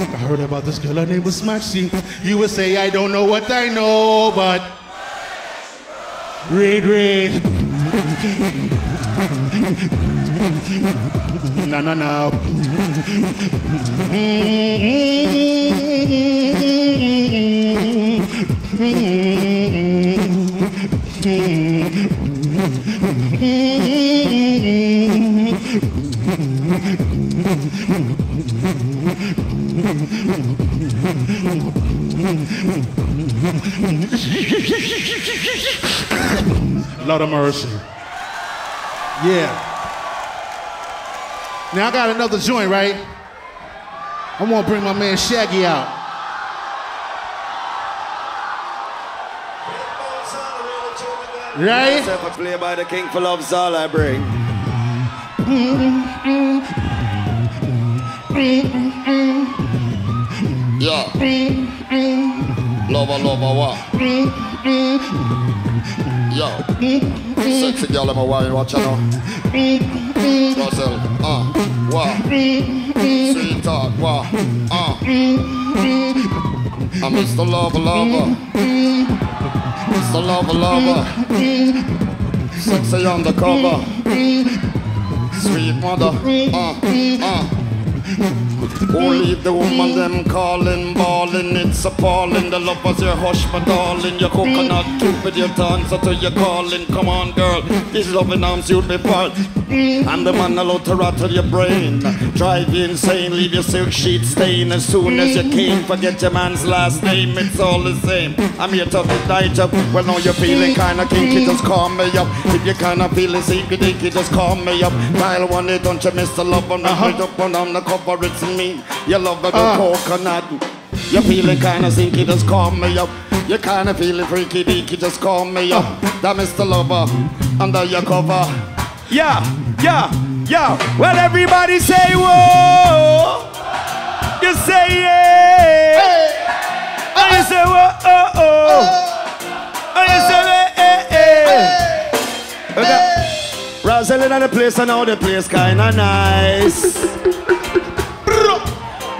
I heard about this girl, her name was Maxine. You would say, I don't know what I know, but. Read, read. No, no, no. Lord of mercy. Yeah. Now I got another joint, right? I want to bring my man Shaggy out. Right? A play by the king for love's all I bring. Mm-hmm. Mm-hmm. Mm-hmm. Yeah. Lover, lover, what? Yo. Sexy girl, I'm a wine, watch now. Rahzel, uh, what? Sweetheart, what? Uh. I'm Mr. Lover, lover. Mr. Lover, lover. Sexy undercover. Sweet mother, uh, uh. Leave the woman them calling, bawling, it's appalling. The lovers your hush, my darling. Your coconut with your tongue, so to your calling. Come on, girl, these loving arms you'd be part. And the man allowed to rattle your brain. Drive you insane, leave your silk sheet stain. As soon as you came, forget your man's last name, it's all the same. I'm here to night up. Well, now you're feeling kinda kinky, just call me up. If you kinda feeling sleepy, dinky, just call me up. Dial one, eight, don't you miss the love? I'm not up on on the cover, it's me. You love the coconut. You're feeling kinda sinky, just call me up. You kinda feeling freaky deaky, just call me up. That Mr. Lover, under your cover. Yeah, yeah, yeah. Well, everybody say whoa. You say yeah. And you say whoa, oh, oh. And you say eh, eh, eh. Okay. Rosalind on the place, and now the place kinda nice.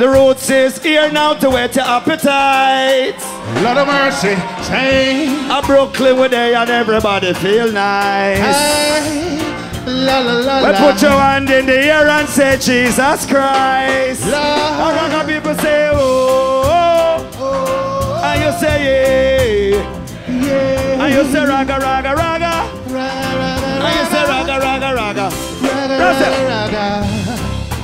The road says here now to whet your appetite. Lord of mercy. Say. A Brooklyn with there and everybody feel nice. Hey, la la la Well, put your hand in the air and say Jesus Christ. La. A lot of people say oh, oh, Oh, and you say yeah, yeah. and you say raga raga raga, and you say raga raga raga. That's it.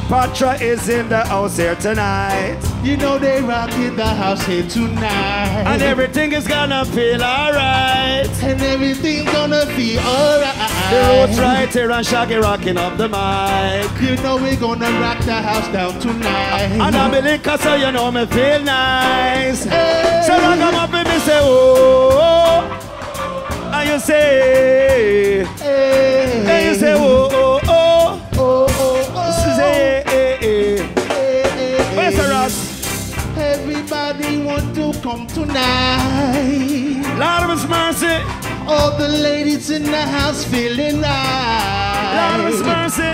Patra is in the house here tonight, You know they rocking the house here tonight. and everything is gonna feel alright. And everything's gonna be alright. The Roots right here and Shaggy rocking up the mic. You know we're gonna rock the house down tonight. And I'm a liquor, so you know me feel nice. Hey. So rock 'em up and me say, oh, oh. oh. And you say, Everybody want to come tonight. Lord of His mercy, All the ladies in the house feeling Lord of His right. mercy.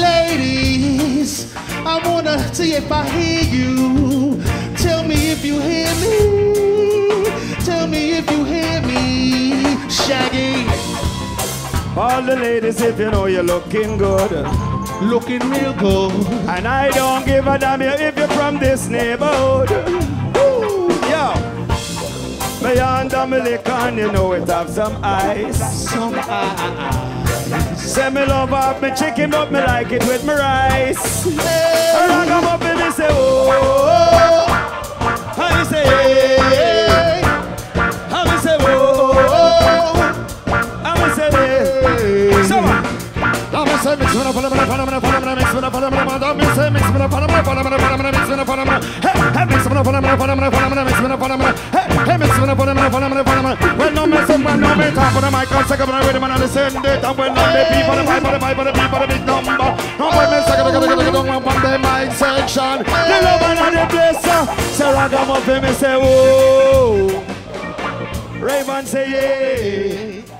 Ladies, I wanna see if I hear you. Tell me if you hear me. Tell me if you hear me. Shaggy, All the ladies, if you know you're looking good. Looking real good. And I don't give a damn if you're from this neighborhood. Woo, Yo. Beyond milk and you know it have some ice. Some ice. Say me love up me chicken, but me like it with me rice. I rock up and me say, oh, up, up. When no mess up, when no me talk on the mic, I'm second on the rhythm and I listen it, and when the people, the vibe, the vibe, the people, the big number. No boy, me second, second, second, second, on the mic section. the love and the place, uh, so rock 'em up and me say, oh. Raven say, yeah.